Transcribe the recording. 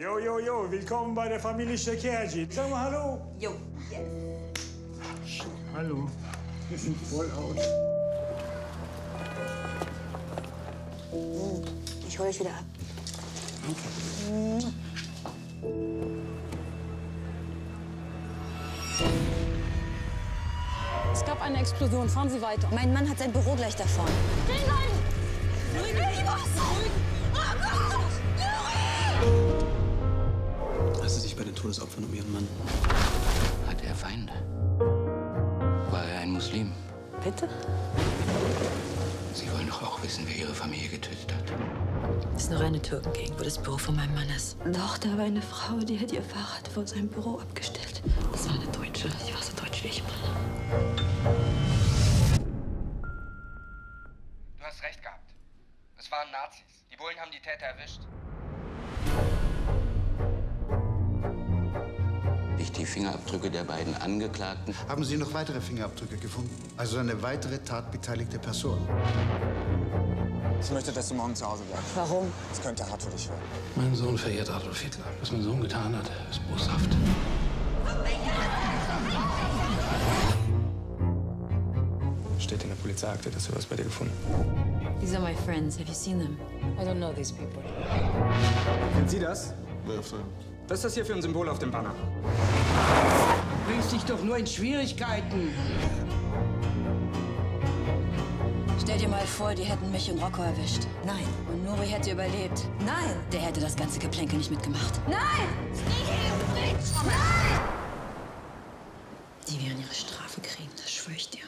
Jo, jo, jo, willkommen bei der Familie Shekerji. Sag mal Hallo. Jo. Hallo. Wir sind voll aus. Ich hole euch wieder ab. Es gab eine Explosion. Fahren Sie weiter. Mein Mann hat sein Büro gleich da vorne. Stehen bleiben! Hast Todesopfern um ihren Mann? Hat er Feinde? War er ein Muslim? Bitte? Sie wollen doch auch wissen, wer Ihre Familie getötet hat. Das ist noch eine Türkengegend, wo das Büro von meinem Mann ist. Doch, da war eine Frau, die hat ihr Fahrrad vor seinem Büro abgestellt. Das war eine Deutsche. Sie war so deutsch wie ich bin. Du hast recht gehabt. Es waren Nazis. Die Bullen haben die Täter erwischt. Nicht die Fingerabdrücke der beiden Angeklagten. Haben Sie noch weitere Fingerabdrücke gefunden? Also eine weitere tatbeteiligte Person? Ich möchte, dass du morgen zu Hause bleibst. Warum? Es könnte hart für dich werden. Mein Sohn verehrt Adolf Hitler. Was mein Sohn getan hat, ist boshaft. Steht in der Polizeiakte, dass wir was bei dir gefunden. These are my friends. Have you seen them? I don't know these people. Kennen Sie das? Was ist das hier für ein Symbol auf dem Banner? Bringst dich doch nur in Schwierigkeiten. Stell dir mal vor, die hätten mich und Rocco erwischt. Nein. Und Nuri hätte überlebt. Nein! Der hätte das ganze Geplänkel nicht mitgemacht. Nein! Die werden ihre Strafe kriegen, das schwöre ich dir.